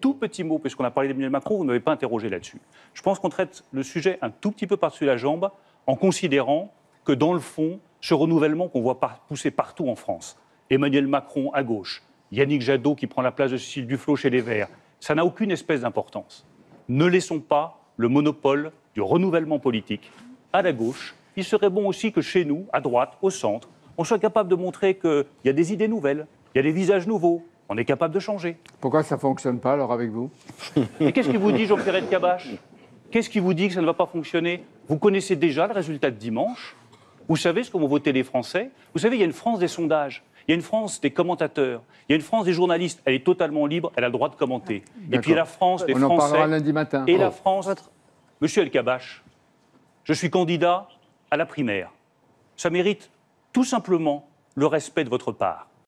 tout petit mot, puisqu'on a parlé d'Emmanuel Macron, vous ne m'avez pas interrogé là-dessus. Je pense qu'on traite le sujet un tout petit peu par-dessus la jambe en considérant que dans le fond, ce renouvellement qu'on voit pousser partout en France, Emmanuel Macron à gauche, Yannick Jadot qui prend la place de Cécile Duflot chez les Verts, ça n'a aucune espèce d'importance. Ne laissons pas le monopole du renouvellement politique à la gauche. Il serait bon aussi que chez nous, à droite, au centre, on soit capable de montrer qu'il y a des idées nouvelles, il y a des visages nouveaux, on est capable de changer. Pourquoi ça ne fonctionne pas alors avec vous? Et qu'est-ce qui vous dit, Jean-Pierre de Cabache Qu'est-ce qui vous dit que ça ne va pas fonctionner? Vous connaissez déjà le résultat de dimanche? Vous savez ce qu'ont voté les Français? Vous savez, il y a une France des sondages. Il y a une France des commentateurs, il y a une France des journalistes. Elle est totalement libre, elle a le droit de commenter. Et puis la France des On en parlera lundi matin. Et la oh. France. Monsieur El Kabash, je suis candidat à la primaire. Ça mérite tout simplement le respect de votre part.